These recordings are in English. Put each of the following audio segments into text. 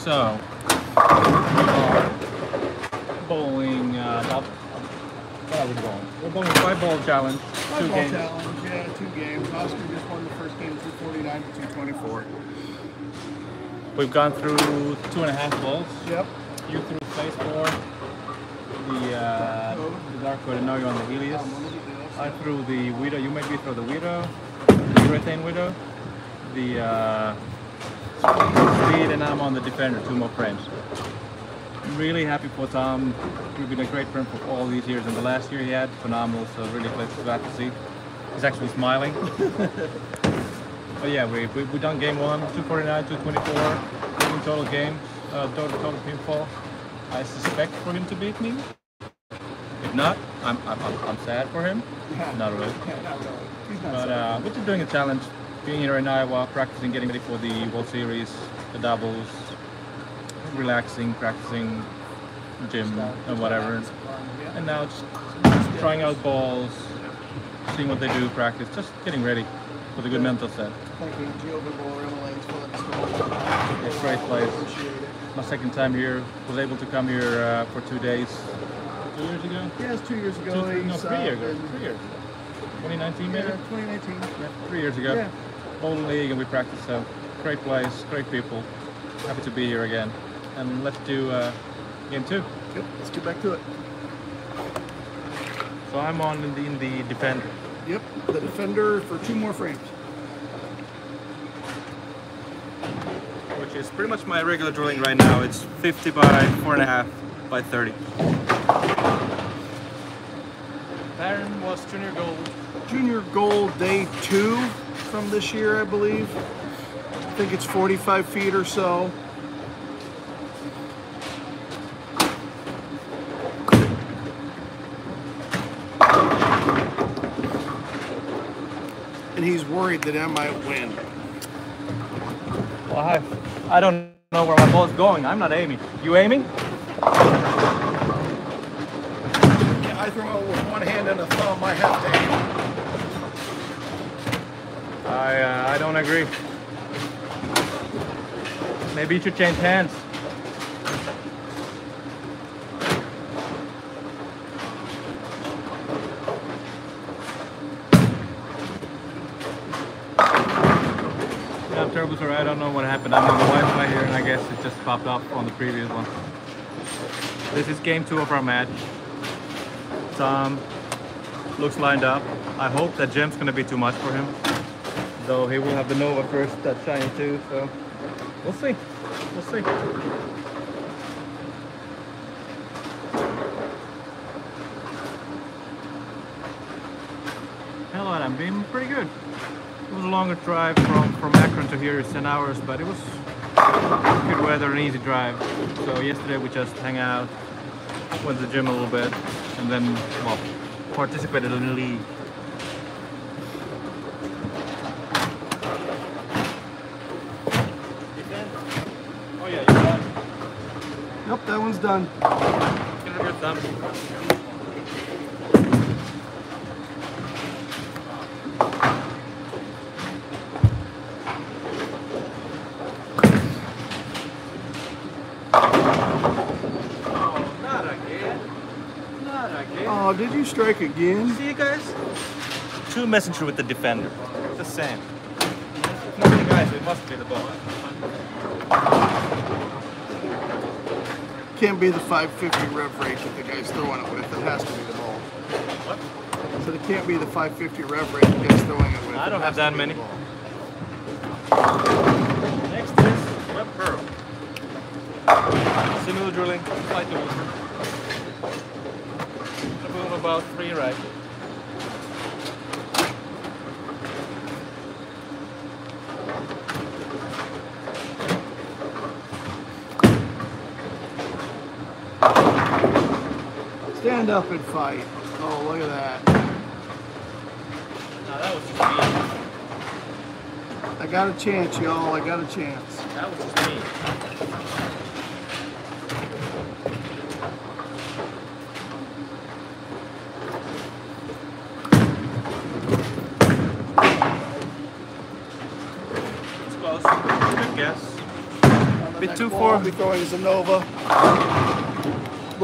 So, we are bowling. Uh, what are we bowling? We're bowling five ball challenge. Five two ball games. challenge, yeah, two games. Oscar just won the first game 249 to 224. We've gone through two and a half balls. Yep. You threw phase four, the, uh, the dark code, and now you're on the Helios. I threw the Widow. You made me throw the Widow, the Urethane Widow, the uh, Speed, and I'm on the Defender. Two more frames. I'm really happy for Tom. He's been a great friend for all these years, and the last year he had phenomenal. So really glad to see. He's actually smiling. but yeah, we we we done game one, 249, 224, in total game, uh, total total pinfall. I suspect for him to beat me. If not, I'm I'm, I'm, sad for him. Not really. Yeah, not really. Not But uh, we're just doing a challenge, being here in Iowa, practicing, getting ready for the World Series, the doubles, relaxing, practicing gym and whatever. And now just trying out balls, seeing what they do, practice, just getting ready with a good mental set. Thank you, Gio Vigora, Lanes, for letting us know. It's great place. Appreciate it. My second time here, was able to come here uh, for two days. Two years ago? Yeah, it's two years ago. three, no, three uh, years ago. Three years. 2019 Yeah, maybe? 2019. Yeah, three years ago. Yeah. Bowling League and we practice so great place, great people. Happy to be here again. And let's do uh, game two. Yep, let's get back to it. So I'm on in the, in the defender. Yep, the defender for two more frames. Which is pretty much my regular drilling right now. It's 50 by four and a half by 30. Baron was junior gold. Junior gold day two from this year, I believe. I think it's 45 feet or so. And he's worried that I might win. Well, I, I don't know where my ball is going. I'm not aiming. You aiming? Yeah, I throw it with one hand and a thumb. I have to aim. I, uh, I don't agree. Maybe you should change hands. Yeah, turbo sorry, I don't know what happened. I'm on the Wi-Fi here and I guess it just popped up on the previous one. This is game two of our match. Tom looks lined up. I hope that Jim's gonna be too much for him. Though he will have the Nova first, that's shiny too, so we'll see. We'll see. Hello, I'm being pretty good. It was a longer drive from, from Akron to here, it's 10 hours, but it was good weather and easy drive. So yesterday we just hang out, went to the gym a little bit, and then, well, participated in the league. Oh yeah, you got Yep, that one's done. Give it a good thumb. Oh, not again. Not again. Oh, did you strike again? See you guys? Two messenger with the defender. The same. If not the guys, it must be the ball. Can't be the 550 rev rate that the guy's throwing it with. It has to be the ball. What? So it can't be the 550 rev rate the guy's throwing it with. I don't have that the many. Next is web pearl. Similar drilling, slightly weaker. A boom about three right. Stand up and fight. Oh, look at that. No, that was just me. I got a chance, y'all. I got a chance. That was just me. It's close. Good guess. On the The Bit too far. I'll be throwing is a Nova.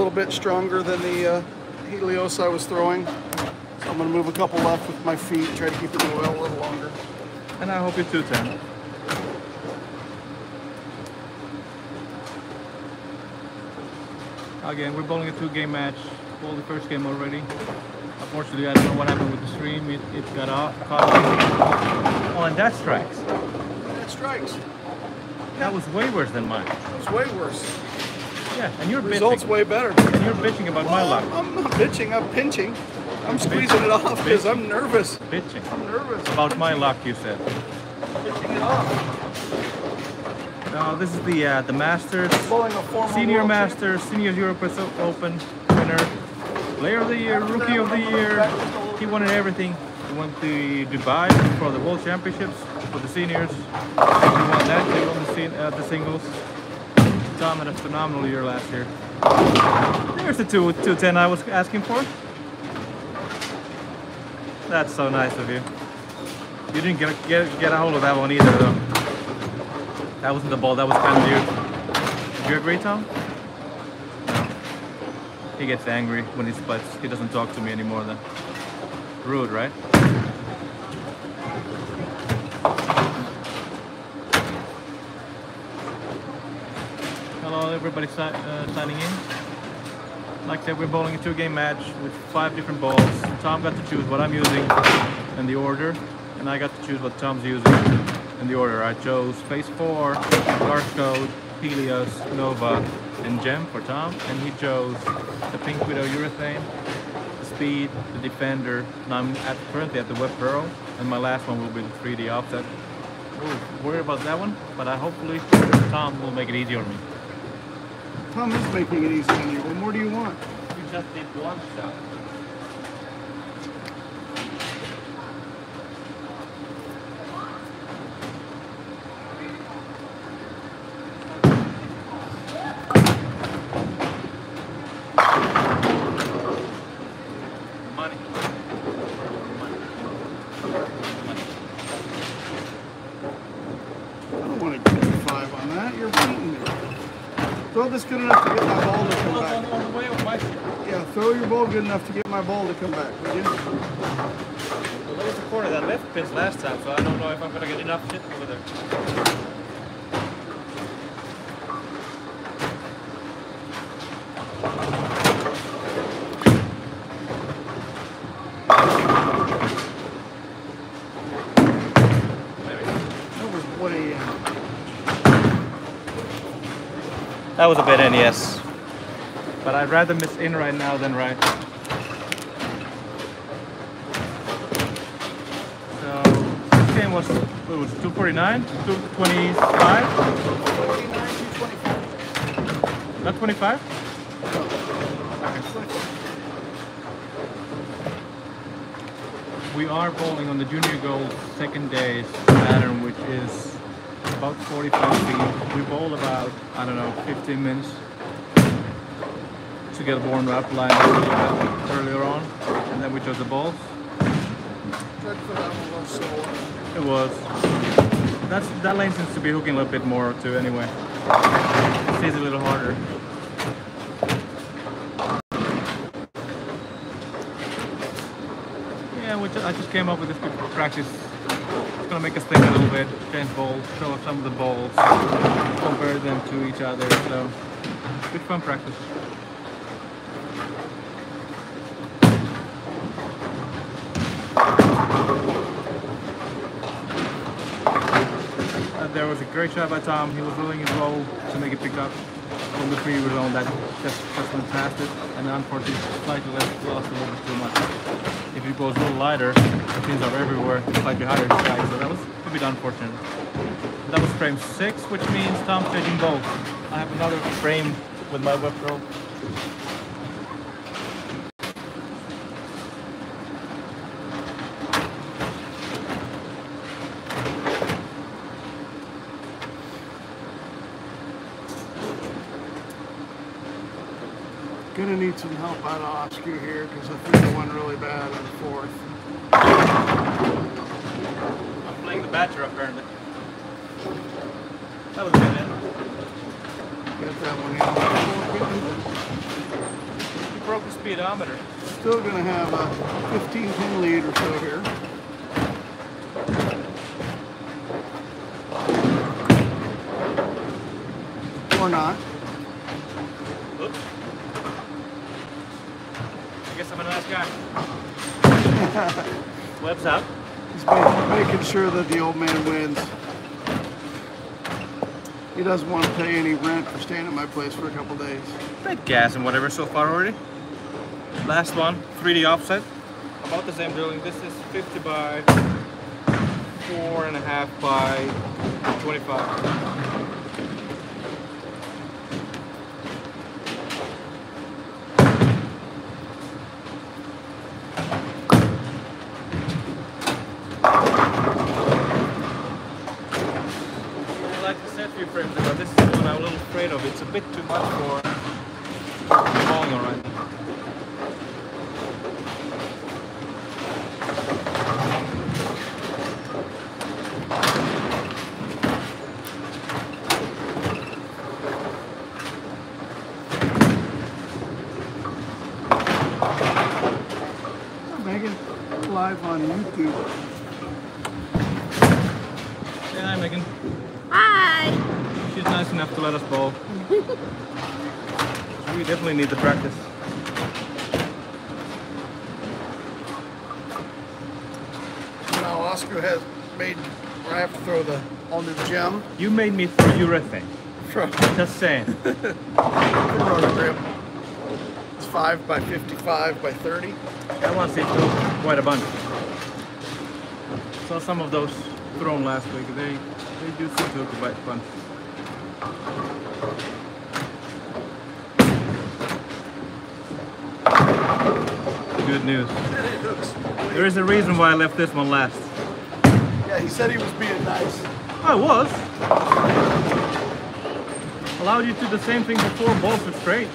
A little bit stronger than the uh, Helios I was throwing. So I'm going to move a couple left with my feet, try to keep it in the oil a little longer. And I hope you 210. Again, we're bowling a two-game match. Bowled the first game already. Unfortunately, I don't know what happened with the stream. It, it got off, caught off. Oh, and that strikes. That strikes. That was way worse than mine. It was way worse. Yeah, and you're Results bitching. way better. And you're bitching about my luck. I'm, not bitching, I'm pinching. I'm squeezing it off because I'm nervous. Bitching. I'm nervous. About my luck, you said. Pinching it off. No, this is the uh, the Masters. Bowling a former Senior Masters, Senior Europe Open winner, Player of the Year, Rookie of the Year. He won everything. He went to Dubai for the World Championships for the seniors. He won that. He won the, uh, the singles. Tom had a phenomenal year last year. There's the two 210 I was asking for. That's so nice of you. You didn't get a, get, get a hold of that one either, though. That wasn't the ball. That was kind of you. Do you agree, Tom? No. He gets angry when he splits. He doesn't talk to me anymore then. Rude, right? Hello, everybody si- uh, signing in. Like I said, we're bowling a two-game match with five different balls. Tom got to choose what I'm using and the order, and I got to choose what Tom's using in the order. I chose Phase 4, Dark Code, Helios, Nova, and Gem for Tom, and he chose the Pink Widow Urethane, the Speed, the Defender, and I'm at, currently at the Web Pro, and my last one will be the 3D Offset. We'll worry about that one, but I hopefully Tom will make it easier on me. Tom is making it easy on you. What more do you want? You just did one shot. Money. Money. Money. I don't want to get a five on that. You're beating me. Throw this good enough to get my ball to come On, back. on the way of my Yeah, throw your ball good enough to get my ball to come back, would you? Well, there was a corner that left pins last time, so I don't know if I'm gonna get enough shit over there. Was. That was a bit in, yes. But I'd rather miss in right now than right. What was it, 249, 225, 225. not 25. We are bowling on the Junior Gold second day's pattern, which is about 45 feet. We bowled about, I don't know, 15 minutes to get warmed up line up a earlier on, and then we chose the balls. A. It was. That's that lane seems to be hooking a little bit more too. Anyway, it stays a little harder. Yeah, I just came up with this good practice. It's gonna make us think a little bit, change balls, show off some of the balls, compare them to each other. So, good fun practice. There was a great shot by Tom. He was willing his roll to make it pick up from the previous zone that just went past it, and unfortunately slightly left lost a little bit too much. If it goes a little lighter, the pins are everywhere, slightly higher so that was a bit unfortunate. That was frame six, which means Tom's taking both. I have another frame with my web pro. Gonna need some help out of Oscar here because I think I went really bad in the fourth. I'm playing the batcher apparently. That was good, man. that one in. You broke the speedometer. Still gonna have a 15 pin lead or so here. Or not. Oops. I guess I'm a nice guy. Web's up. He's ma- making sure that the old man wins. He doesn't want to pay any rent for staying at my place for a couple days. Bit gas and whatever so far already. Last one, 3D offset. About the same drilling. This is 50 by four and a half by 25. I like the set view frames, but this is the one I'm a little afraid of. It's a bit too much for falling alright. Megan, live on YouTube. Say hi, Megan. Hi. She's nice enough to let us bowl. we definitely need the practice. Now Oscar has made where I have to throw the all new gem You made me throw urethane. from Just saying. the grip. It's 5 by 55 by 30. I want to see quite a bunch. Saw some of those thrown last week. They they do seem to hook quite fun. Good news. There is a reason why I left this one last. Yeah, he said he was being nice. I was. Allowed you to do the same thing before both were straight.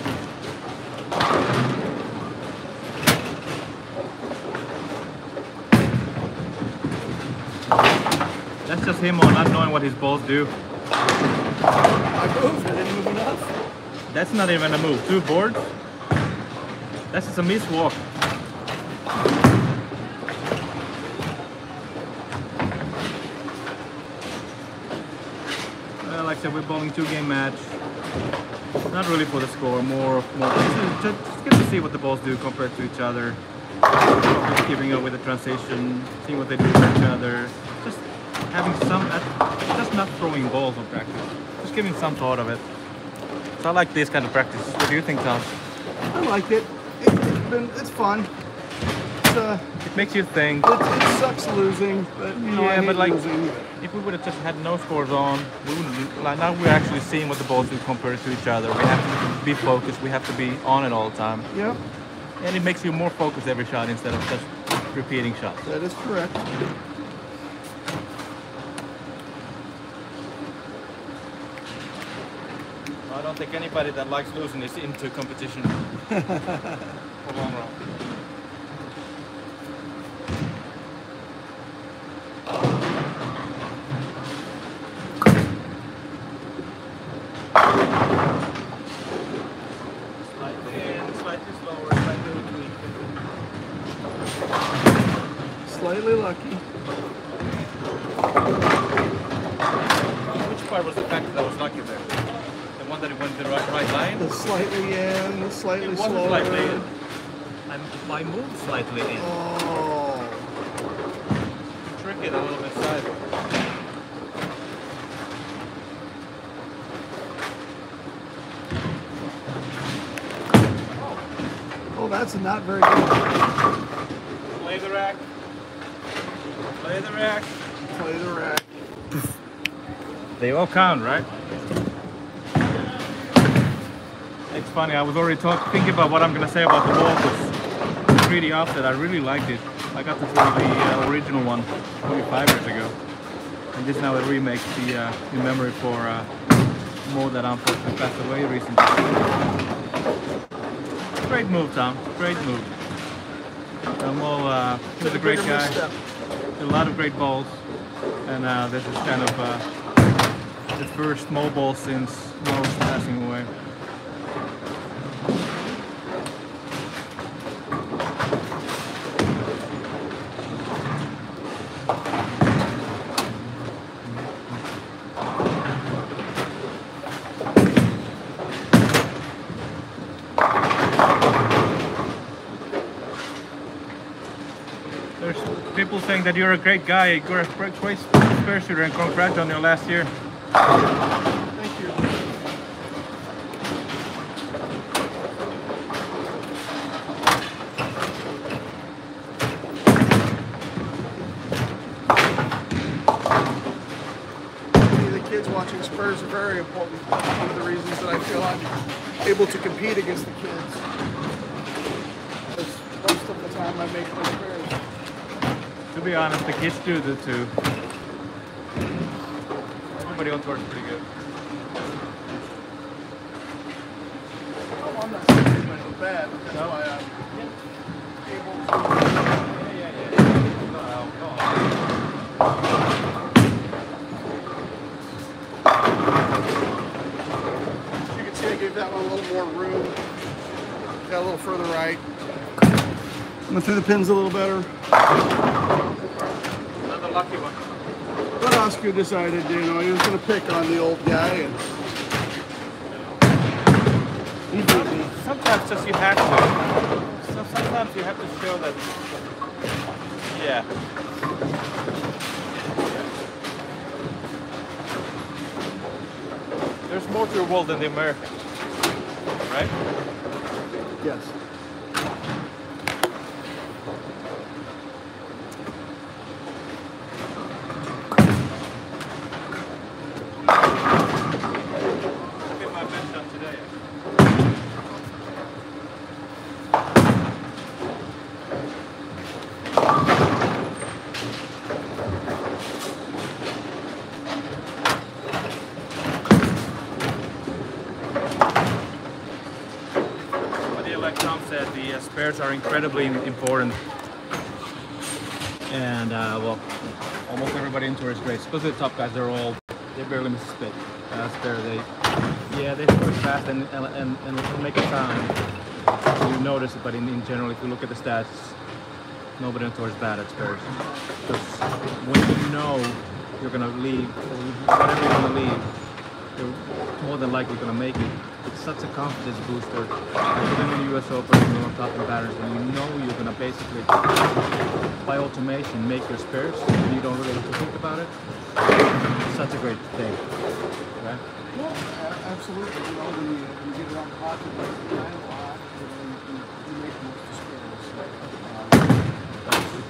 That's just him on not knowing what his balls do. I moved. I didn't move enough. That's not even a move. Two boards. That's just a miswalk. Uh, like I said, we're bowling two game match. Not really for the score, more more just, just, just get to see what the balls do compared to each other. Just keeping up with the transition, seeing what they do to each other. Having some, uh, just not throwing balls on practice. Just giving some thought of it. So I like this kind of practice. What do you think, Tom? I liked it. it it's been it's fun. It's, uh, It makes you think. it, it sucks losing, but you know Yeah, but like- losing. If we would have just had no scores on, we wouldn't. Like now we're actually seeing what the balls do compared to each other. We have to be focused. We have to be on it all the time, Yep, and it makes you more focused every shot instead of just repeating shots. that is correct. I don't think anybody that likes losing is into competition for long run. Slightly in, slightly slower, slightly between. Slightly lucky. Which part was the factor that was lucky there? The one that it went the right, right line? The slightly in, the slightly It wasn't slower. slightly in. I'm, I moved slightly in. Oh, Trick it a little bit sideways. oh, that's not very good. Play the rack. Play the rack. Play the rack. They all count, right? Funny, I was already talk, thinking about what I'm gonna say about the wall because 3D offset, I really liked it. I got to throw the uh, original one 25 years ago. And this now a remake, the uh, in memory for uh, Mo that unfortunately passed away recently. Great move, Tom. Great move. Mo, uh, he was a great guy. a lot of great balls. And uh, this is kind of uh, the first mobile since Morrow's passing away. There's people saying that you're a great guy, a great, great Spurs shooter, and congrats on your last year. Thank you. The kids watching Spurs are very important. One of the reasons that I feel I'm able to compete against the kids. Because most of the time I make the Spurs. To be honest, the kids do the too. Everybody on tour is pretty good. Oh, you can see, I gave that one a little more room. Got a little further right. Went through the pins a little better. Lucky one. But Oscar decided, you know, he was going to pick on the old guy, and he beat me. Sometimes just you have to. So sometimes you have to show that. Yeah. There's more to the world than the Americans, right? Yes. Get my best shot today. But yeah, like Tom said, the uh, spares are incredibly important. And uh, well, almost everybody in tour is great. Especially the top guys, they're all they barely miss a spit. Uh, spare they, yeah, they push fast and and, and, and make a sound. You notice it, but in, in general, if you look at the stats, nobody on tour is bad at spares. Because when you know you're gonna leave, whatever you're gonna leave, you're more than likely gonna make it. It's such a confidence booster. Like within the US Open, you're on top of patterns, and you know you're gonna basically, by automation, make your spares, and you don't really have to think about it. It's such a great thing, right? Yeah, a- absolutely. You know, when you, when you get around the pocket like the nine a lot, you, know, you, you make most of spares.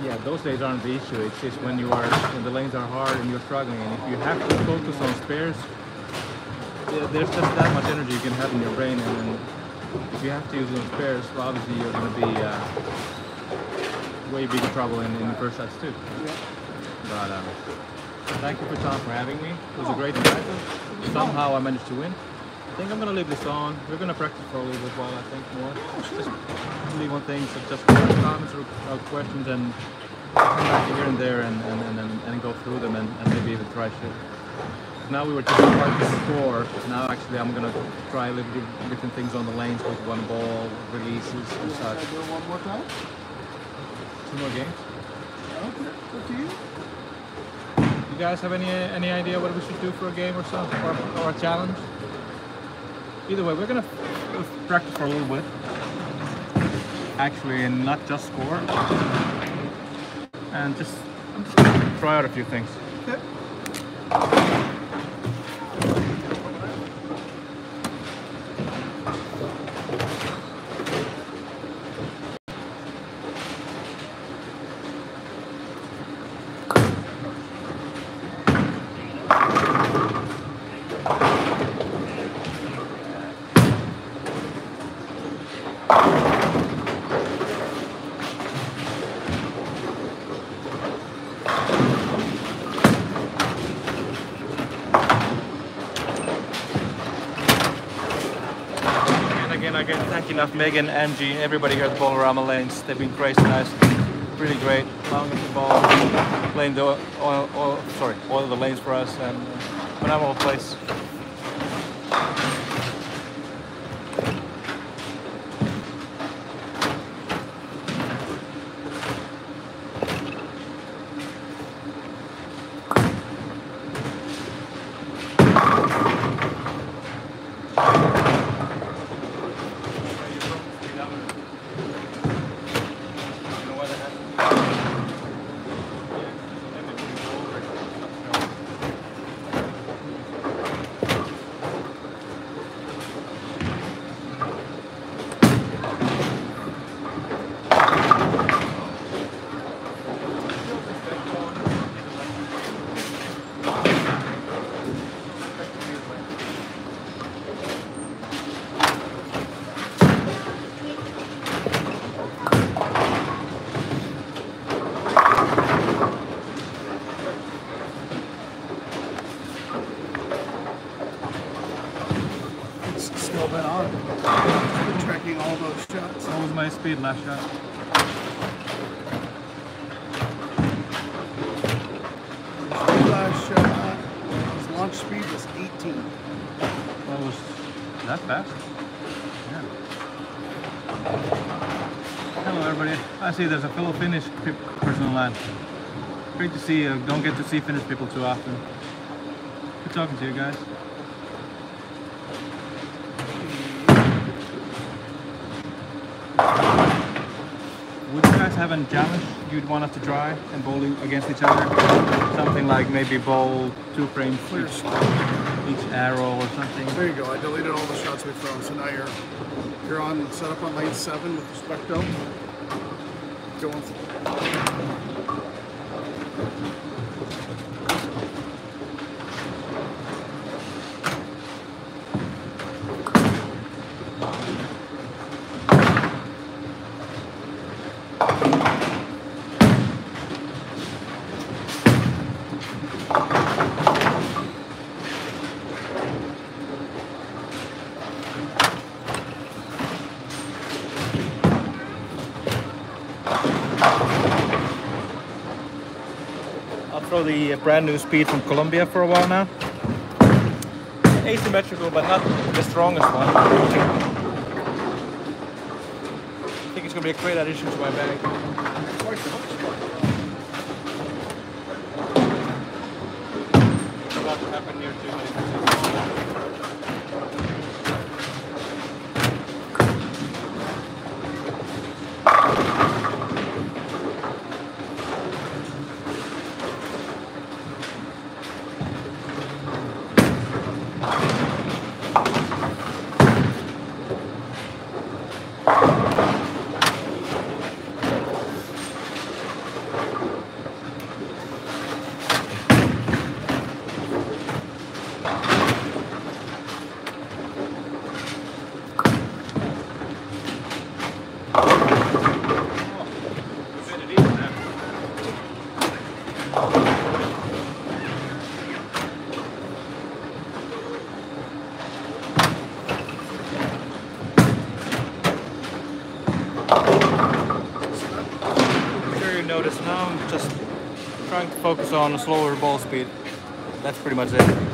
Yeah, those days aren't the issue. It's just when you are when the lanes are hard and you're struggling, and if you have to focus on spares, there's just that much energy you can have in your brain, and then if you have to use those spares, well, obviously you're going to be uh, way bigger trouble in, in the first shots too. Yeah. But um, thank you for Tom for having me. It was a great event. Somehow I managed to win. I think I'm gonna leave this on. We're gonna practice for a little bit while I think more. Just leave on things, just comments or, questions, and come back here and there and, and, and, and, and go through them and, and maybe even try shit. Now we were just practice score. Now actually I'm gonna try a little bit different things on the lanes with one ball releases and such. I do it one more time? Two more games. Okay. Up to you. You guys have any any idea what we should do for a game or something or, or a challenge? Either way, we're gonna practice for a little bit. Actually, and not just score. And just, I'm just try out a few things. Okay. And again, Enough Megan, Angie, everybody here at the Lanes. They've been crazy nice, really great. Allowing us to ball, playing the oil, oil, sorry, oil the lanes for us, and phenomenal place. It's still been on. Been tracking all those shots. What was my speed last shot? Last shot, uh, his launch speed was 18. Well, it was that fast? Yeah. Hello, everybody. I see there's a fellow Finnish pe- person online. Great to see you. Don't get to see Finnish people too often. Good talking to you guys. Would you guys have any challenge you'd want us to try and bowling against each other? Something like maybe bowl two frames each, each arrow or something? There you go. I deleted all the shots we've thrown. So now you're you're on set up on lane seven with the Specto. Going. The brand new speed from Columbia for a while now. Asymmetrical, but not the strongest one. I think it's going to be a great addition to my bag. About to happen near two minutes. I'm sure you notice now I'm just trying to focus on a slower ball speed. That's pretty much it.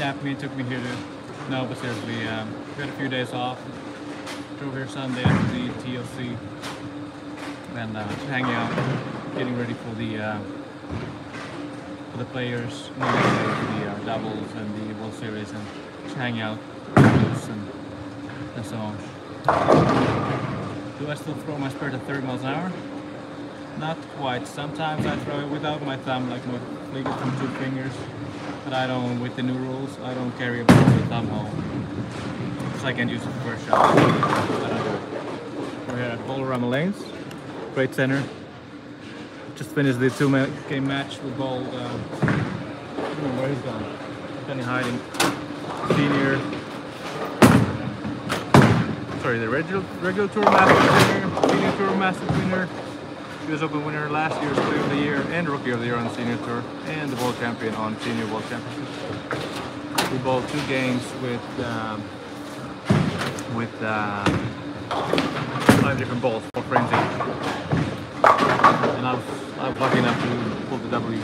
Kidnapped me, took me here to, no but seriously, um, we had a few days off. Drove here Sunday after the TLC and uh, hanging out, getting ready for the uh, for the players, know, the uh, doubles and the World Series and just hanging out and, and so on. Do I still throw my spirit at 30 miles an hour? Not quite. Sometimes I throw it without my thumb, like my flick from two fingers. But I don't, with the new rules, I don't carry a ball with hole. Because I can use it for a shot. We're here at Bolorama Lanes. Great center. Just finished the two ma- game match with Bold. Uh, where he's gone. Johnny hiding. Senior. Sorry, the regular, regular tour master winner, senior tour master winner, US Open winner last year's Player of the Year and Rookie of the Year on the Senior Tour, and the World Champion on Senior World Championship. We bowled two games with um, with uh, five different balls, frames each, and I was, I was lucky enough to pull the W.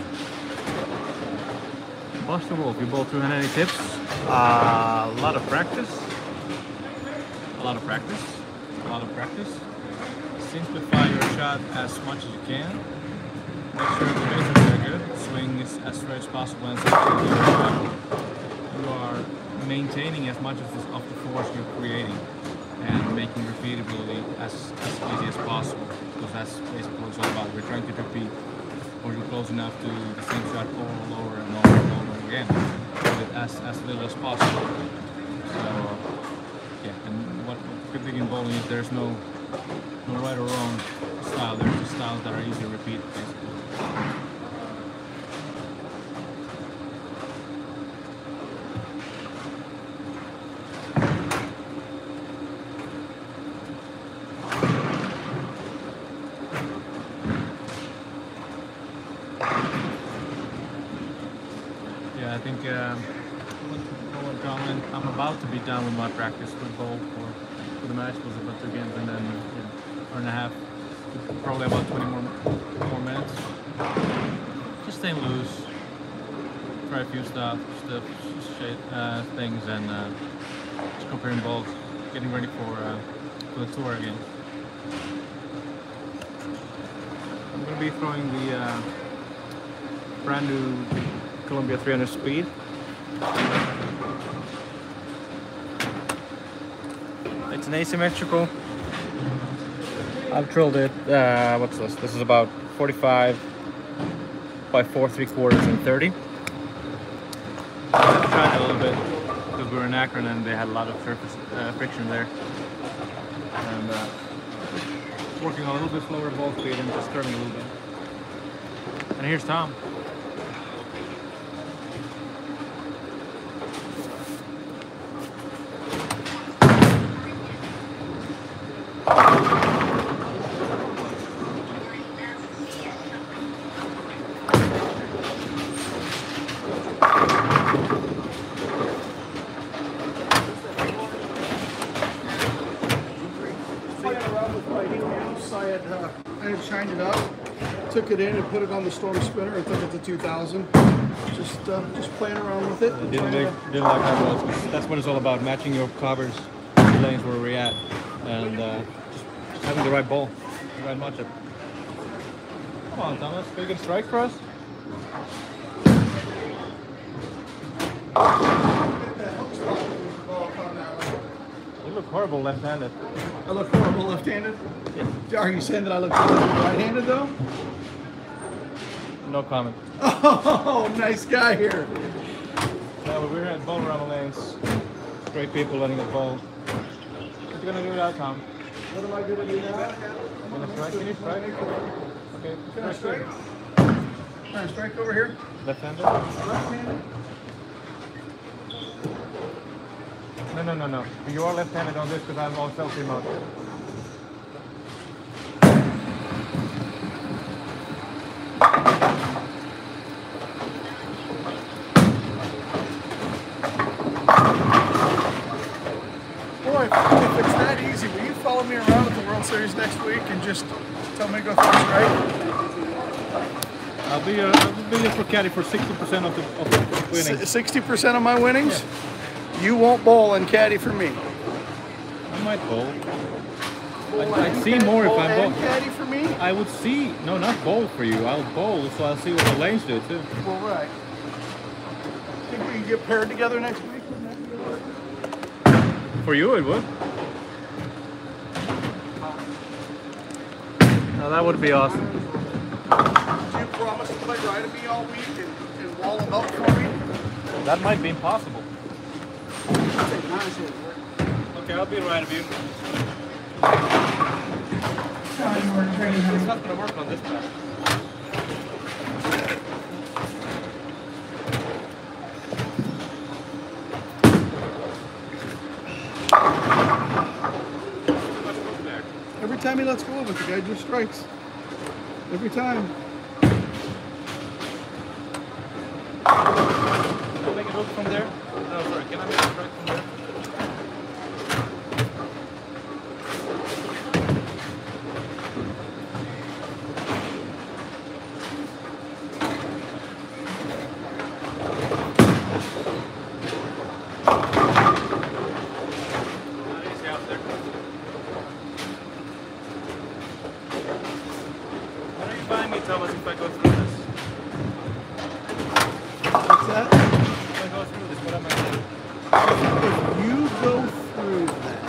Buster Wolf, you bowled through and any tips? Uh, a lot of practice. A lot of practice. A lot of practice simplify your shot as much as you can. Make sure the basics are good. Swing is as straight as possible and you are maintaining as much of the, of the force you're creating and making repeatability as, as easy as possible because that's basically what it's all about. We're trying to repeat or you're close enough to the same shot all over and over and over again with as, as little as possible. So yeah, and what, what good thing in bowling is there's no no right or wrong style. There's just styles that are easy to repeat, basically. Yeah, I think um, what- what comment, I'm about to be done with my practice with bowl for, for the match was about two games and then yeah, hour and a half, probably about 20 more more minutes. Just staying loose, try a few stuff, stuff shit, uh, things, and uh, just comparing balls, getting ready for uh, for the tour again. I'm gonna be throwing the uh, brand new Columbia 300 speed. It's an asymmetrical. I've drilled it. Uh, what's this? This is about 45 by 4 3 quarters and 30. I tried it a little bit because we were in Akron and they had a lot of surface uh, friction there. And uh, working on a little bit slower ball speed and just turning a little bit. And here's Tom. Playing around with my Helios, I had, uh, I had shined it up, took it in and put it on the storm spinner and took it to 2000. Just, uh, just playing around with it. Didn't, trying to- like, didn't like how it was. That's what it's all about, matching your covers, the lanes where we're at, and uh, just, just having the right ball, the right matchup. Come on, Thomas, are you gonna strike for us? You look horrible left-handed. I look horrible left-handed. Are you saying that I look horrible right-handed though? No comment. Oh, nice guy here. Yeah, but we're at ball around lanes. Great people letting it ball. What you gonna do now, Tom? What am I gonna do now? You gonna strike? Can you strike? Okay, Can I strike. Can I strike over here? Left-handed? Left-handed? No, no, no, no. You are left-handed on this because I'm on selfie mode. Boy, if, if it's that easy, will you follow me around at the World Series next week and just tell me to go through a strike? I'll be, uh, I'll be for caddy for 60% of the, of the winnings. Sixty percent of my winnings, you won't bowl and caddy for me. I might bowl. Bowl I'd- I'd see more if I'm and bowl- caddy for me. I would see, no, not bowl for you. I'll bowl, so I'll see what the lanes do too. Well, right. Think we can get paired together next week? Wouldn't that be good? For you, it would. Now that would be awesome. Do promise to play right of me all week and, and wall them up for me? That might be impossible. Take nine shit, work. Okay, I'll be right of you. Time we're training, It's honey. not gonna work on this path. Every time he lets go of it, the guy just strikes. Every time. From there? No, sorry. Can I make it strike from there? Easy out there. What are you buying me, Thomas, if I go through this? What's that? If I go through this, what am I saying? If you go through that,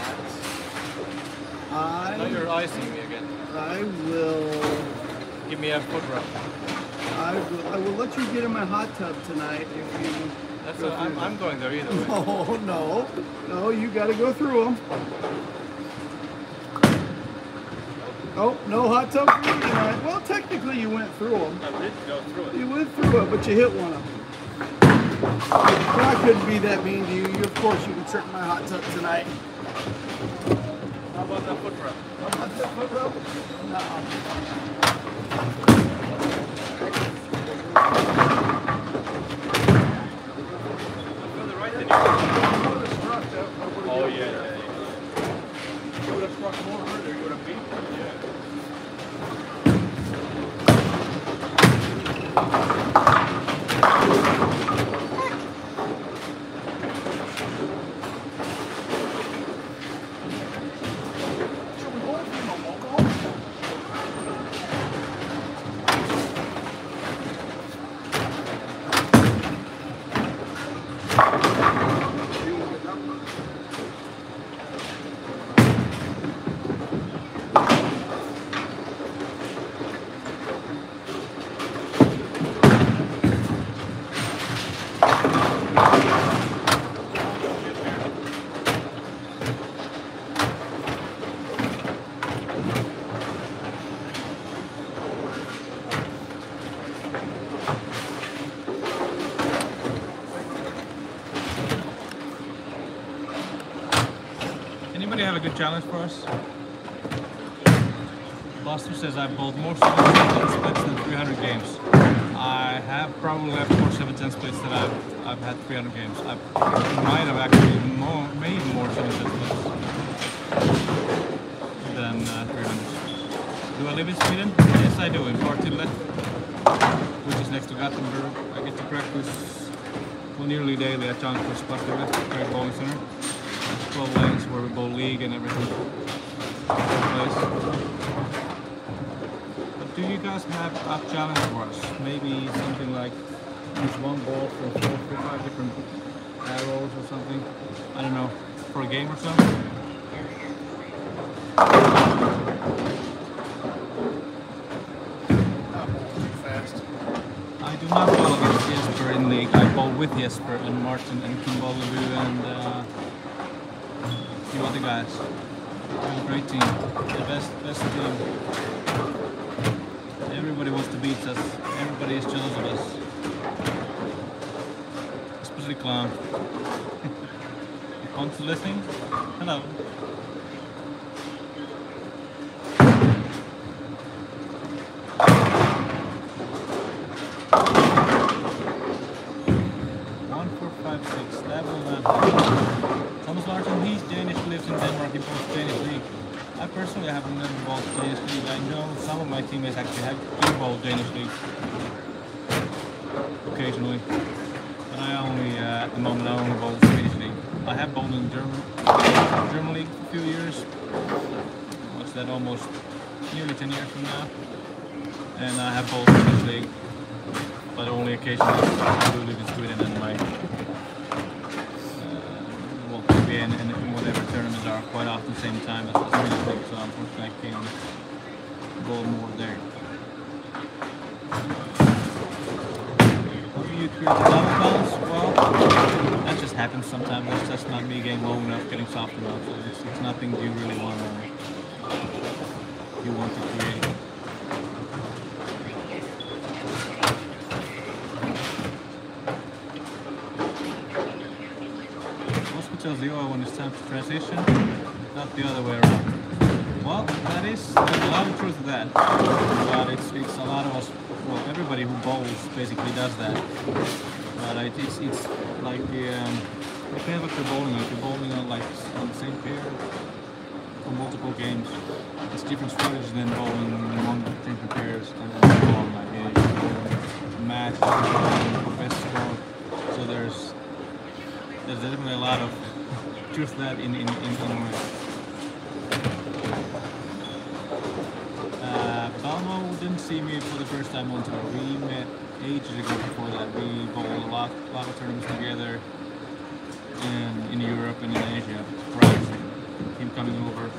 Now I, you're icing me again. I will, Give me a foot rub. I will, I will let you get in my hot tub tonight if you. That's go a, I'm, through I'm going there either way. Oh no, no, you got to go through them. Oh, no hot tub for you tonight. Well, technically you went through them. I did go through it. You went through it, but you hit one of them. But I couldn't be that mean to you. you. Of course, you can trick my hot tub tonight. How about that foot rub? Hot tub foot rub? No. Right. I would that. I would've Oh, yeah, yeah, yeah. You would have struck more challenge for us. Buster says I've bowled more 710 splits than 300 games. I have probably left more 710 splits than I've, I've had 300 games. I might have actually more, made more 710 splits than uh, 300. Do I live in Sweden? Yes, I do, in Partille, which is next to Gothenburg. I get to practice well, nearly daily at Challenge Course Partille, Craig Bowling Center. 12 lanes where we bowl league and everything. Place. But do you a challenge for us? Maybe something like use one ball for four five different arrows or something? I don't know, for a game or something? I do not bowl against Jesper in league. I bowl with Jesper and Martin and Kim Bolleby and uh, a few other guys. Great team. The best best team. Clown. Onto listening. Hello. One, four, five, six. Thomas Larsen, he's Danish, lives in Denmark, he plays Danish league. I personally have never bowled Danish league. I know some of my teammates actually have bowl Danish league occasionally. I only, uh, at the moment, I only bowl Swedish league. I have bowled in German, German league for a few years. What's that, almost nearly 10 years from now. And I have bowled Swedish league but only occasionally I do live in Sweden and my uh, well, PBN and, and whatever tournaments are quite often the same time as the Swedish league, so unfortunately I can't go more there. You balance? Well, that just happens sometimes. That's just not me getting low enough, getting soft enough. It's, it's nothing you really want to you want to create. Hospital zero when it's time to transition, not the other way around. Well, that is a lot of truth to that, but it's it's a lot of us. Everybody who bowls basically does that. But it, it's it's like um, depends what you're bowling. If you're bowling on like on the same pair for multiple games, it's different strategy than bowling one different pairs and then bowling like a match, score. So there's there's definitely a lot of truth that in in in, in uh, Belmo didn't see me for the first time on tour. We met ages ago before that. We bowled a lot, lot of tournaments together in, in Europe and in Asia prior to him coming over.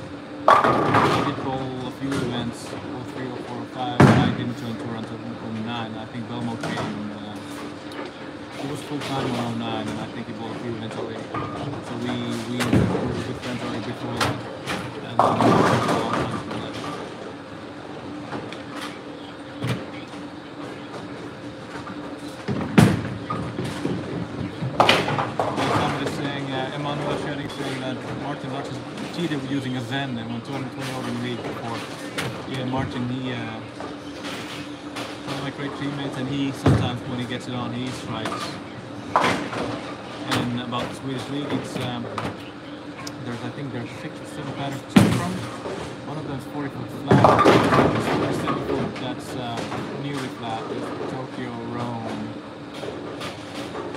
I did bowl a few events, bowl three or four or five. I didn't join tour until 09. I think Belmo came. Uh, he was full time in 09, and I think he bowled a few events already. So we we were good friends already before that. And then we worked a long time before that. Somebody saying, uh, Emmanuel Schering saying that Martin Cheated with using a Zen and won 220 over in the league before. Yeah, Martin, he, uh, one of my great teammates, and he sometimes when he gets it on, he strikes. And about the Swedish league, it's um, there's I think there's six or seven patterns to choose from. One of them is 40 foot flat. There's 47 foot that's uh, nearly flat. There's Tokyo, Rome,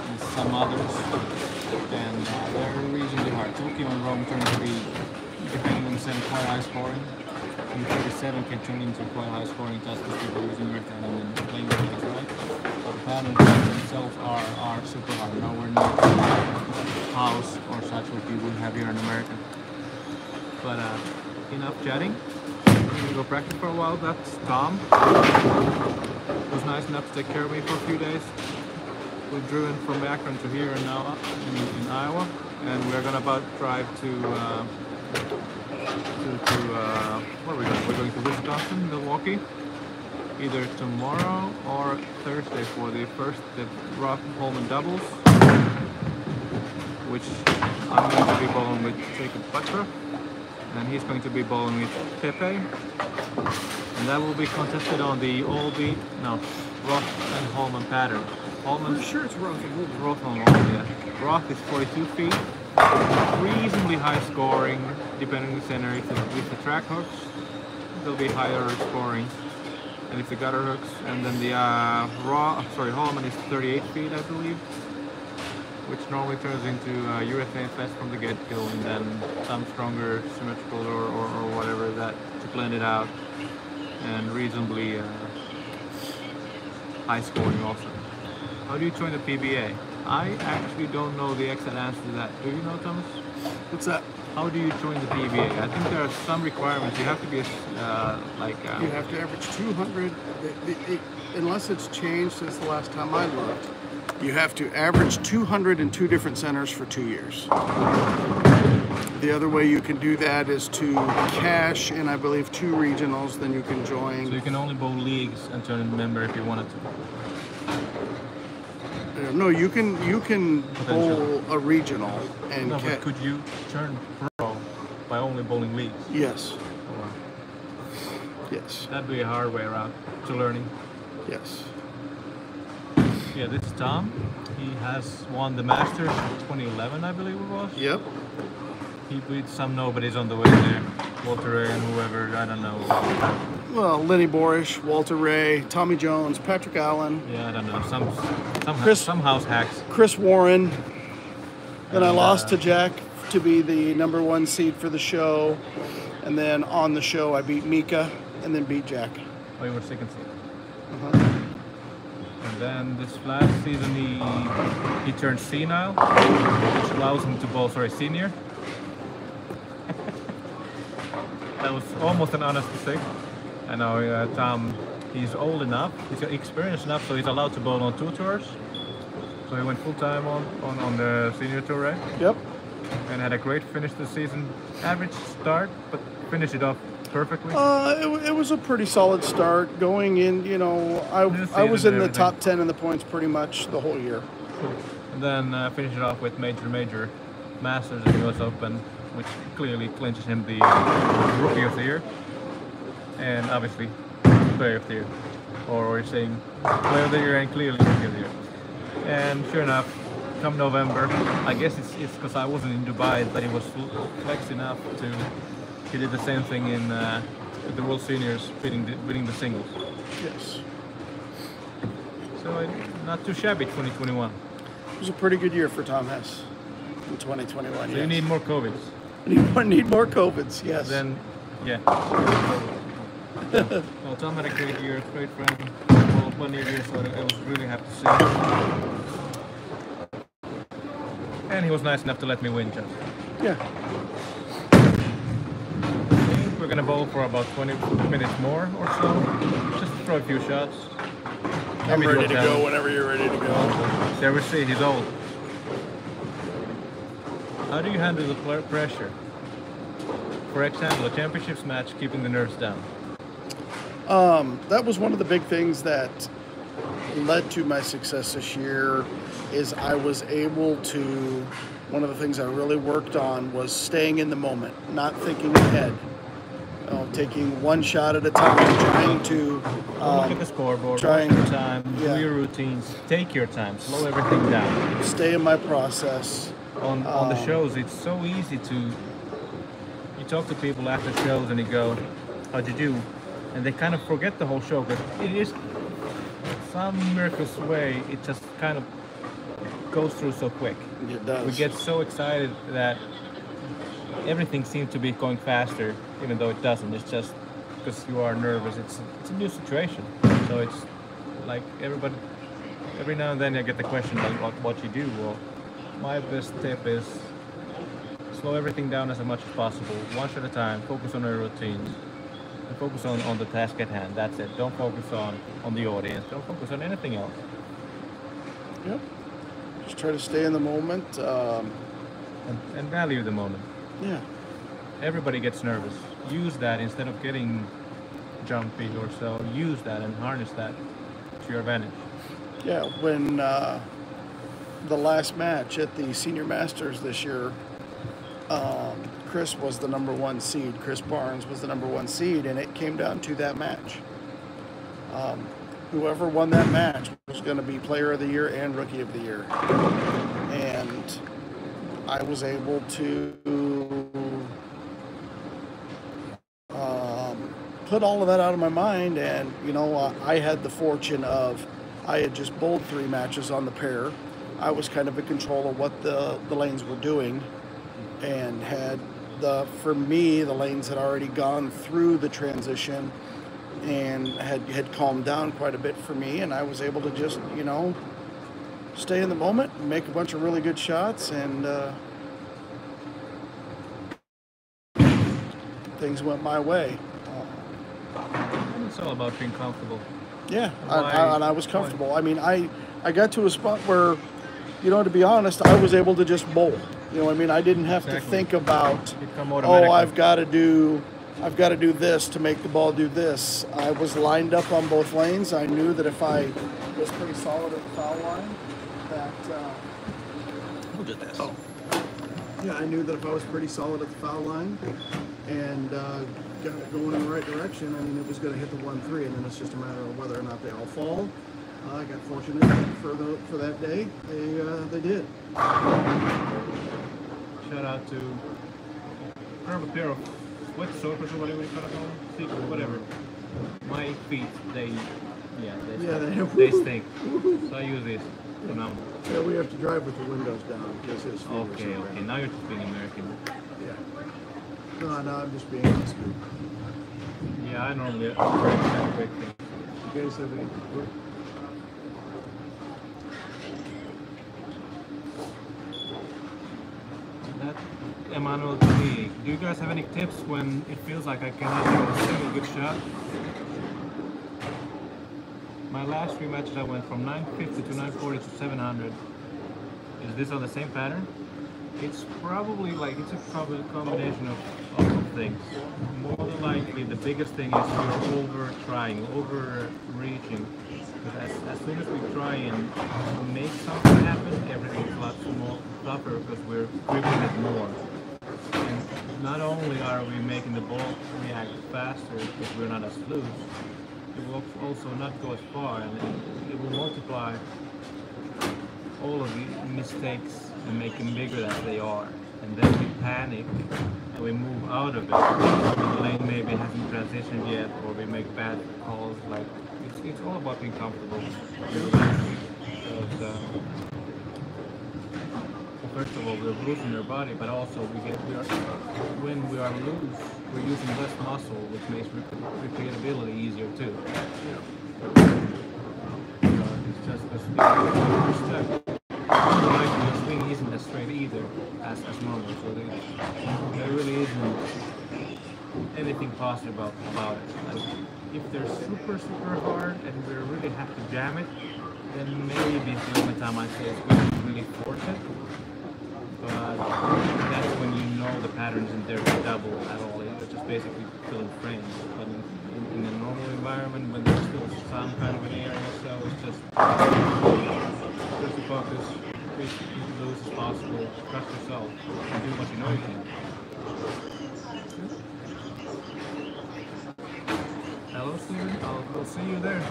and some others. And uh, they're reasonably hard. Tokyo and Rome turn to be, depending on the setting, quite high scoring. And 37 can turn into quite high scoring just because people are using earth and then playing with it, right? But the patterns themselves are, are super hard. Nowhere near house or such what you would have here in America. But uh, enough chatting. Gonna go practice for a while. That's Tom. He was nice enough to take care of me for a few days. We've in from Akron to here now in, in Iowa, and we're gonna about drive to uh, to, to uh, where are we going? We're going to Wisconsin, Milwaukee, either tomorrow or Thursday for the first the Roth Holman doubles, which I'm going to be bowling with Jacob Butler. and he's going to be bowling with Pepe. And that will be contested on the Allbeat, no, Roth and Holman pattern. Holman, I'm sure it's rough and moving. Roth and Holman, yeah. Roth is 42 feet, reasonably high scoring, depending on the center. If with the track hooks, there'll be higher scoring. And if the gutter hooks, and then the uh, raw, sorry, Holman is 38 feet, I believe, which normally turns into uh, urethane fest from the get-go, and then some stronger symmetrical or, or, or whatever that to blend it out, and reasonably uh, high scoring also. How do you join the PBA? I actually don't know the exact answer to that. Do you know, Thomas? What's that? How do you join the PBA? I think there are some requirements. You have to be a s- uh, like uh, You have to average 200, the- the- it- unless it's changed since the last time I looked. You have to average 200 in two different centers for two years. The other way you can do that is to cash in, I believe, two regionals. Then you can join. so you can only bowl leagues and turn a member if you wanted to. No, you can you can bowl a regional and No, but could you turn pro by only bowling leagues? yes, Oh, wow. yes, That'd be a hard way around to learning. yes. Yeah, this is Tom. He has won the Masters in 2011, I believe it was. Yep. He beat some nobodies on the way there. Walter and whoever, I don't know. Well, Lenny Borish, Walter Ray, Tommy Jones, Patrick Allen, Yeah, I don't know. Some some, Chris- some house hacks. Chris Warren. Then I And, lost uh, to Jack to be the number one seed for the show. And then on the show, I beat Mika and then beat Jack. Oh, you were second seed. Uh-huh. And then this last season he he turned senile, which allows him to bowl sorry senior. that was almost an honest mistake. I know uh, Tom. He's old enough, he's experienced enough, so he's allowed to bowl on two tours. So he went full time on, on, on the senior tour, right? Yep. And had a great finish this season. Average start, but finished it off perfectly. Uh, it, it was a pretty solid start going in. You know, I, I was in and the top 10 in the points pretty much the whole year. And then uh, finish it off with major, major Masters and US Open, which clearly clinches him the uh, Rookie of the Year, and obviously Player of the Year, or we're saying of the Year and clearly of the Year. And sure enough, come November, I guess it's it's because I wasn't in Dubai, but he was flex enough to he did the same thing in uh, the World Seniors, winning the, winning the singles. Yes. So uh, not too shabby 2021. It was a pretty good year for Tom Hess in 2021. So yes. you need more COVIDs. need more, need more COVIDs, yes. Then, yeah. Well, Tom had a great year, great friend. Well, plenty of years, so I was really happy to see him. And he was nice enough to let me win, just. yeah. I think we're gonna bowl for about 20 minutes more or so. Just throw a few shots. I'm Maybe ready to go go whenever you're ready to go. There we see, he's old. How do you handle the pressure? For example, a championships match, keeping the nerves down. That was one of the big things that led to my success this year is I was able to one of the things I really worked on was staying in the moment, not thinking ahead. You know, taking one shot at a time, trying to Don't look um, at the scoreboard. trying- your time. yeah. Do your routines. Take your time. Slow everything down. stay in my process. On on the Um, shows, it's so easy to. You talk to people after shows and you go, "How'd you do?" And they kind of forget the whole show because it is some miraculous way. It just kind of goes through so quick. It does. We get so excited that everything seems to be going faster, even though it doesn't. It's just because you are nervous. It's it's a new situation, so it's like everybody. Every now and then I get the question like, what, what you do. Well, my best tip is slow everything down as much as possible, one shot at a time. Focus on your routines. And focus on, on the task at hand. That's it. Don't focus on, on the audience. Don't focus on anything else. Yep. Just try to stay in the moment. Um, And, and value the moment. yeah. everybody gets nervous. Use that instead of getting jumpy or so. Use that and harness that to your advantage. Yeah, when uh, the last match at the Senior Masters this year, um, Chris was the number one seed. Chris Barnes was the number one seed, and it came down to that match. Um, whoever won that match was going to be Player of the Year and Rookie of the Year, and I was able to um, put all of that out of my mind. And you know, uh, I had the fortune of I had just bowled three matches on the pair. I was kind of in control of what the the lanes were doing, and had the for me the lanes had already gone through the transition and had had calmed down quite a bit for me and I was able to just you know stay in the moment make a bunch of really good shots and uh, things went my way. It's all about being comfortable. yeah I, I, and I was comfortable. I mean I I got to a spot where you know to be honest I was able to just bowl you know what I mean I didn't have to think about oh. I've got to do, I've got to do this to make the ball do this. I was lined up on both lanes. I knew that if I was pretty solid at the foul line, that. Uh, We'll do this. oh. Yeah, I knew that if I was pretty solid at the foul line and uh, got it going in the right direction, I mean, it was going to hit the one three, and then it's just a matter of whether or not they all fall. I got fortunate for the for that day. They uh, they did. Shout out to I have a pair of sweat soakers or whatever you call them, whatever. My feet, they, yeah, they, Yeah, they they stink. So I use this. Phenomenal. Yeah, we have to drive with the windows down because his feet Okay, okay. Now you're just being American. Yeah. No, no, I'm just being honest. Yeah, I normally break. You guys have any? That Emmanuel. Do you guys have any tips when it feels like I cannot get a single good shot? My last three matches I went from 950 to 940 to 700. Is this on the same pattern? It's probably like it's a combination of, of things. More than likely, the biggest thing is you're over trying, over reaching. as, as soon as we try and make something happen, everything tougher because we're gripping it more. And not only are we making the ball react faster because we're not as loose, it will also not go as far and it, will multiply all of the mistakes and make them bigger than they are. And then we panic and we move out of it. The lane maybe hasn't transitioned yet or we make bad calls. Like it's, it's all about being comfortable. Because, uh, first of all, we're losing our body, but also we get we are when we are loose, we're using less muscle, which makes rep- repeatability easier too. So it's just stuck. Like the swing isn't as straight either as, as normal, so there, really isn't anything positive about, about it. Like, if they're super super hard and we really have to jam it, then maybe it's the only time I say it's good to really force it. But that's when you know the pattern isn't there to double at all. It's just basically filling frames. But in, in, in a normal environment, when there's still some kind of an area, so it's just just to focus, be as loose as possible, trust yourself, and do what you know you can. Hello, Steven. I'll, we'll see you there.